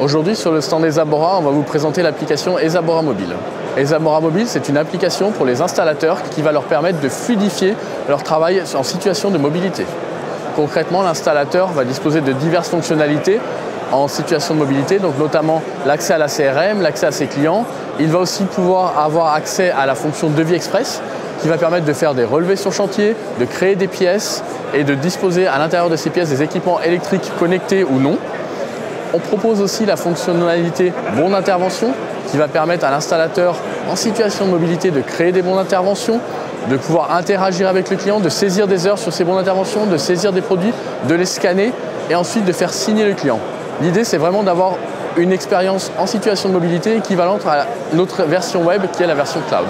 Aujourd'hui, sur le stand Esabora, on va vous présenter l'application Esabora Mobile. Esabora Mobile, c'est une application pour les installateurs qui va leur permettre de fluidifier leur travail en situation de mobilité. Concrètement, l'installateur va disposer de diverses fonctionnalités en situation de mobilité, donc notamment l'accès à la CRM, l'accès à ses clients. Il va aussi pouvoir avoir accès à la fonction devis express qui va permettre de faire des relevés sur chantier, de créer des pièces et de disposer à l'intérieur de ces pièces des équipements électriques connectés ou non. On propose aussi la fonctionnalité bon d'intervention qui va permettre à l'installateur en situation de mobilité de créer des bons d'intervention, de pouvoir interagir avec le client, de saisir des heures sur ces bons d'intervention, de saisir des produits, de les scanner et ensuite de faire signer le client. L'idée, c'est vraiment d'avoir une expérience en situation de mobilité équivalente à notre version web qui est la version cloud.